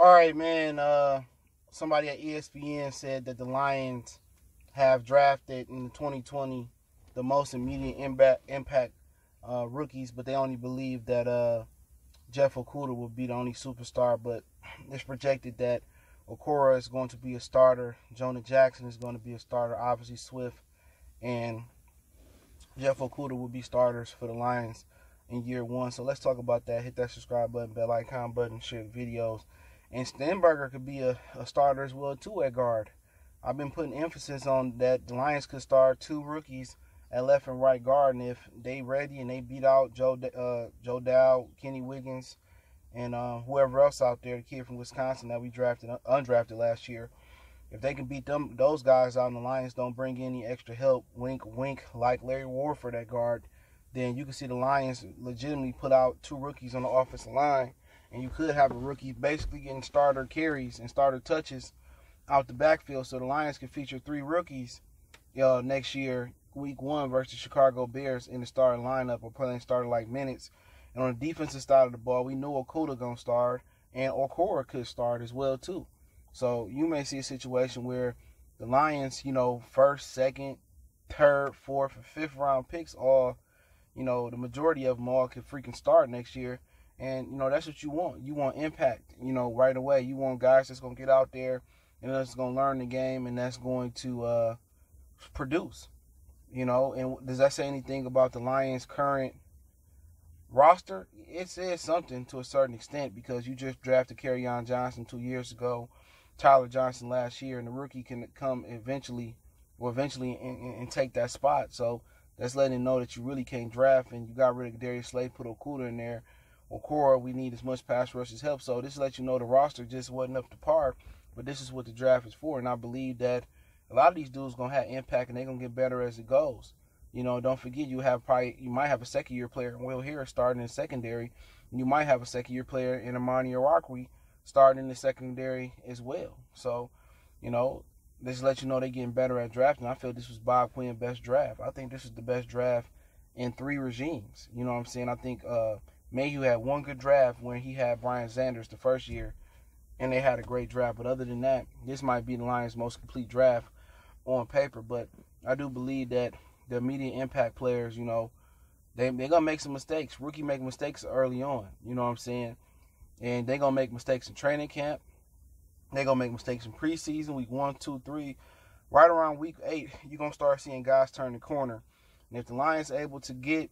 All right, man. Uh, somebody at ESPN said that the Lions have drafted in 2020 the most immediate impact, impact uh, rookies, but they only believe that uh, Jeff Okudah will be the only superstar. But it's projected that Okwara is going to be a starter. Jonah Jackson is going to be a starter. Obviously, Swift and Jeff Okudah will be starters for the Lions in year one. So let's talk about that. Hit that subscribe button, bell icon button, share videos. And Stenberger could be a, a starter as well too at guard. I've been putting emphasis on that the Lions could start two rookies at left and right guard, and if they ready and they beat out Joe uh, Joe Dahl, Kenny Wiggins, and uh, whoever else out there, the kid from Wisconsin that we drafted undrafted last year, if they can beat them those guys out, and the Lions don't bring any extra help, wink wink, like Larry Warford at guard, then you can see the Lions legitimately put out two rookies on the offensive line and you could have a rookie basically getting starter carries and starter touches out the backfield. So the Lions could feature three rookies uh, next year, week one versus Chicago Bears in the starting lineup or playing starter like minutes. And on the defensive side of the ball, we know Okudah gonna start and Okwara could start as well too. So you may see a situation where the Lions, you know, first, second, third, fourth, and fifth round picks all, you know, the majority of them all could freaking start next year. And you know that's what you want. You want impact. You know right away. You want guys that's gonna get out there and that's gonna learn the game and that's going to uh, produce. You know, and does that say anything about the Lions' current roster? It says something to a certain extent because you just drafted Kerryon Johnson two years ago, Tyler Johnson last year, and the rookie can come eventually, or eventually, and, and take that spot. So that's letting know that you really can't draft, and you got rid of Darius Slay, put Okudah in there Okwara, we need as much pass rush as help. So this lets you know the roster just wasn't up to par. But this is what the draft is for, and I believe that a lot of these dudes gonna have impact, and they're gonna get better as it goes. You know, don't forget you have probably you might have a second year player in Will Harris starting in secondary. and You might have a second year player in Amani Oruwariye starting in the secondary as well. So, you know, this lets you know they're getting better at drafting. I feel this was Bob Quinn best draft. I think this is the best draft in three regimes. You know what I'm saying? I think uh, Mayhew had one good draft when he had Brian Sanders the first year, and they had a great draft. But other than that, this might be the Lions' most complete draft on paper. But I do believe that the immediate impact players, you know, they they're gonna make some mistakes. Rookie make mistakes early on. You know what I'm saying? And they're gonna make mistakes in training camp. They're gonna make mistakes in preseason, week one, two, three. Right around week eight, you're gonna start seeing guys turn the corner. And if the Lions able to get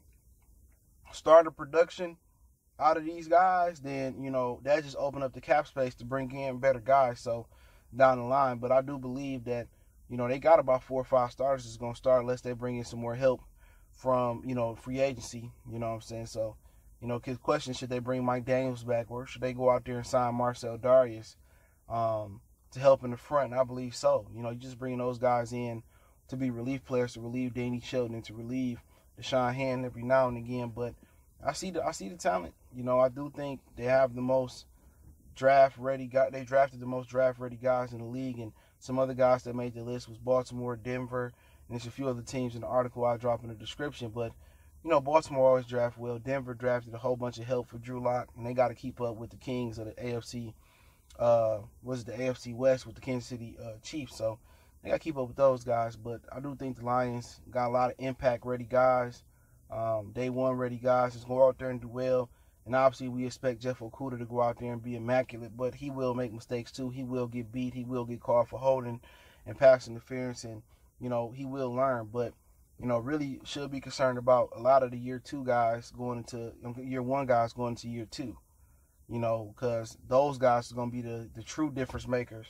starter production out of these guys, then you know that just open up the cap space to bring in better guys. So down the line, but I do believe that you know they got about four or five starters that's going to start unless they bring in some more help from you know free agency. You know what I'm saying? So you know, kids question should they bring Mike Daniels back or should they go out there and sign Marcell Dareus um, to help in the front? And I believe so. You know, you just bring those guys in to be relief players to relieve Danny Shelton and to relieve Da'Shawn Hand every now and again, but I see the I see the talent. You know, I do think they have the most draft ready guy. They drafted the most draft ready guys in the league, and some other guys that made the list was Baltimore, Denver, and there's a few other teams in the article I'll drop in the description. But you know, Baltimore always draft well. Denver drafted a whole bunch of help for Drew Lock, and they got to keep up with the Kings of the AFC. Uh, was the AFC West with the Kansas City uh, Chiefs? So they got to keep up with those guys. But I do think the Lions got a lot of impact ready guys um, day one ready guys. Just go out there and do well. And obviously, we expect Jeff Okudah to go out there and be immaculate, but he will make mistakes too. He will get beat. He will get called for holding and pass interference, and you know he will learn. But you know, really should be concerned about a lot of the year two guys going into um, year one guys going into year two. You know, because those guys are going to be the, the true difference makers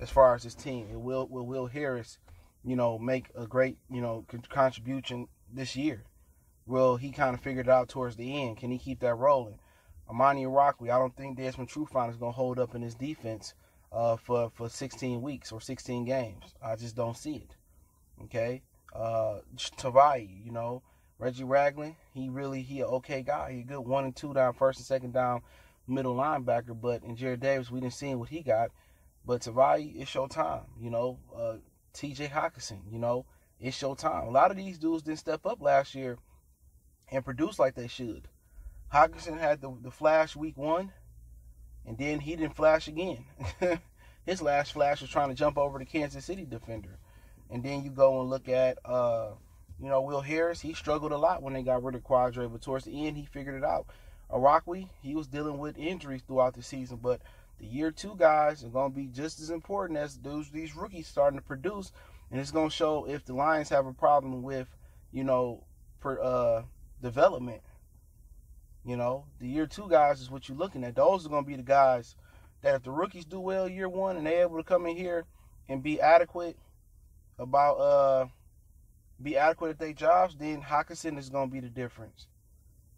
as far as this team. It will will Will Harris, you know, make a great you know contribution this year will he kind of figure it out towards the end? Can he keep that rolling? Amani Oruwariye, I don't think Desmond Trufant is going to hold up in his defense uh, for, for 16 weeks or 16 games. I just don't see it. Okay? Uh, Tavai, you know, Reggie Ragland, he really, he an okay guy. He a good one and two down, first and second down middle linebacker. But in Jarrad Davis, we didn't see what he got. But Tavai, it's your time. You know, uh, T.J. Hockenson, you know, it's your time. A lot of these dudes didn't step up last year and produce like they should. Hockenson had the, the flash week one, And then he didn't flash again. His last flash was trying to jump over the Kansas City defender. And then you go and look at uh, you know, Will Harris, he struggled a lot when they got rid of Quandre, but towards the end he figured it out. Oruwariye, he was dealing with injuries throughout the season, but the year two guys are going to be just as important as those these rookies starting to produce, and it's going to show if the Lions have a problem with, you know, per, uh, development. You know, the year two guys is what you're looking at. Those are going to be the guys that if the rookies do well year one and they're able to come in here and be adequate about uh be adequate at their jobs, then Hockenson is going to be the difference.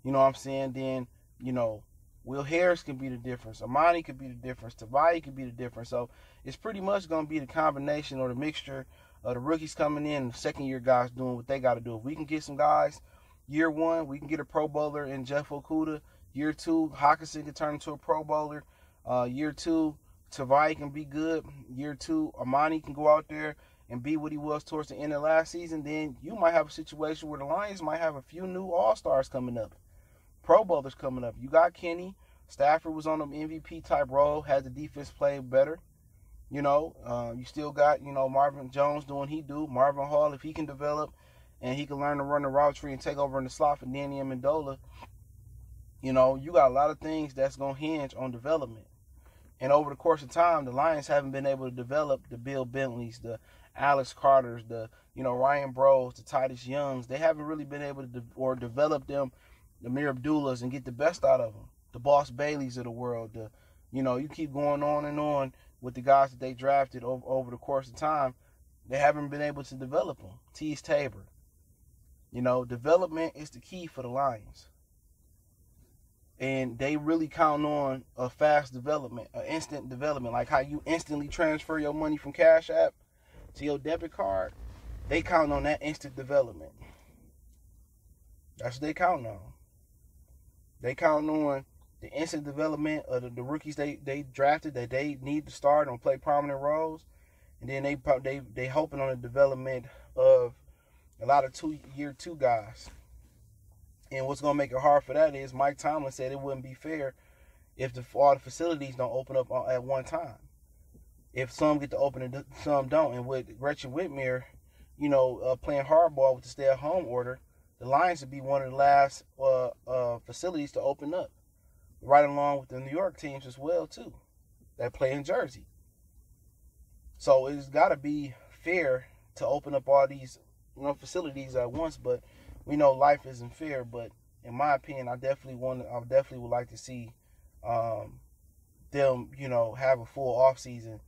You know what I'm saying? Then you know Will Harris can be the difference. Amani could be the difference. Tavai could be the difference. So it's pretty much going to be the combination or the mixture of the rookies coming in second year guys doing what they got to do. If we can get some guys year one, we can get a Pro Bowler in Jeff Okudah. Year two, Hockenson can turn into a Pro Bowler. Uh, year two, Tavai can be good. Year two, Amani can go out there and be what he was towards the end of last season. Then you might have a situation where the Lions might have a few new All Stars coming up. Pro Bowlers coming up. You got Kenny. Stafford was on an MVP type role, had the defense play better. You know, uh, you still got, you know, Marvin Jones doing he do. Marvin Hall, if he can develop and he can learn to run the route tree and take over in the slot for Danny Amendola, you know, you got a lot of things that's going to hinge on development. And over the course of time, the Lions haven't been able to develop the Bill Bentleys, the Alex Carters, the, you know, Ryan Broyles, the Titus Youngs. They haven't really been able to de- or develop them the Ameer Abdullahs and get the best out of them. The Boss Baileys of the world. The, you know, you keep going on and on with the guys that they drafted over, over the course of time. They haven't been able to develop them. Teez Tabor. You know, development is the key for the Lions. And they really count on a fast development, an instant development, like how you instantly transfer your money from Cash App to your debit card. They count on that instant development. That's what they count on. They count on the instant development of the, the, rookies they, they drafted that they need to start and play prominent roles, and then they they they hoping on the development of a lot of two year two guys. And what's gonna make it hard for that is Mike Tomlin said it wouldn't be fair if the all the facilities don't open up at one time. If some get to open and some don't, and with Gretchen Whitmer, you know, uh, playing hardball with the stay at home order, the Lions would be one of the last uh, uh, facilities to open up, right along with the New York teams as well too, that play in Jersey. So it's got to be fair to open up all these you know facilities at once, but we know life isn't fair. But in my opinion, I definitely want I definitely would like to see um, them you know have a full off season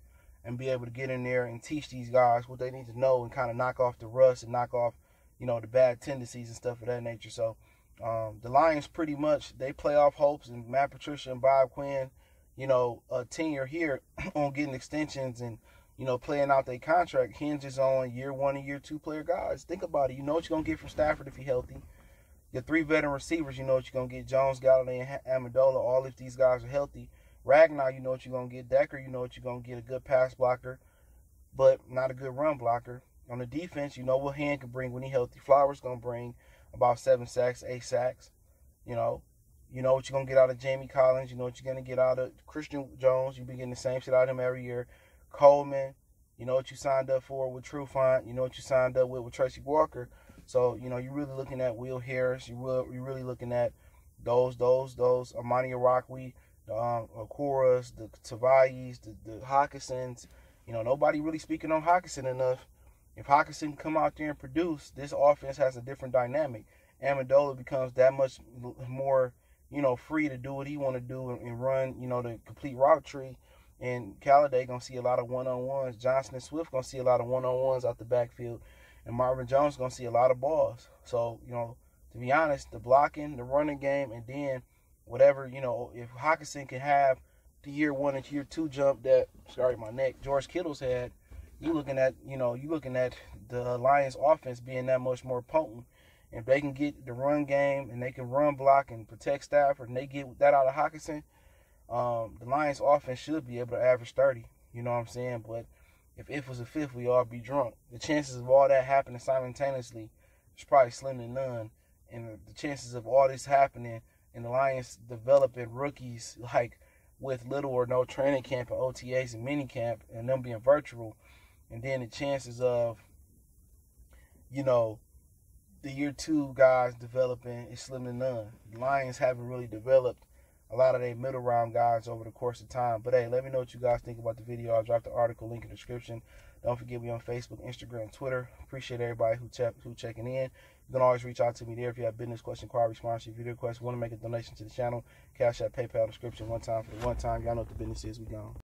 and be able to get in there and teach these guys what they need to know and kind of knock off the rust and knock off you know, the bad tendencies and stuff of that nature. So um, the Lions pretty much they play off hopes and Matt Patricia and Bob Quinn, you know, a tenure here on getting extensions and you know playing out their contract hinges on year one and year two player guys. Think about it. You know what you're gonna get from Stafford if he's healthy. Your three veteran receivers, you know what you're gonna get. Jones, Golladay, and Amendola. All if these guys are healthy. Ragnow, you know what you're gonna get. Decker, you know what you're gonna get. A good pass blocker, but not a good run blocker. On the defense, you know what Hand can bring when he healthy. Flowers gonna bring about seven sacks, eight sacks. You know, you know what you're gonna get out of Jamie Collins. You know what you're gonna get out of Christian Jones. You've been getting the same shit out of him every year. Coleman, you know what you signed up for with Trufant. You know what you signed up with with Tracy Walker. So you know you're really looking at Will Harris. You you're really looking at those those those Amani Oruwariye, the um, the Tavais, the the Hockensons. You know nobody really speaking on Hockenson enough if Hockenson can come out there and produce, this offense has a different dynamic. Amendola becomes that much more, you know, free to do what he want to do and, run, you know, the complete route tree. And Golladay gonna see a lot of one on ones. Johnson and Swift gonna see a lot of one on ones out the backfield, and Marvin Jones gonna see a lot of balls. So you know, to be honest, the blocking, the running game, and then whatever you know, if Hockenson can have the year one and year two jump that sorry my neck George Kittle's had, you looking at you know you looking at the Lions offense being that much more potent. If they can get the run game and they can run block and protect Stafford and they get that out of Hockenson, um, the Lions offense should be able to average 30. You know what I'm saying? But if it was a fifth, we all be drunk. The chances of all that happening simultaneously is probably slim to none. And the chances of all this happening and the Lions developing rookies like with little or no training camp and OTAs and mini camp and them being virtual, and then the chances of, you know, the year two guys developing is slim to none. The Lions haven't really developed a lot of their middle round guys over the course of time. But hey, let me know what you guys think about the video. I'll drop the article link in the description. Don't forget me on Facebook, Instagram, Twitter. Appreciate everybody who check who checking in. You can always reach out to me there if you have business question, inquiry, sponsorship, video request, want to make a donation to the channel. Cash App, PayPal description one time for the one time. Y'all know what the business is. We gone.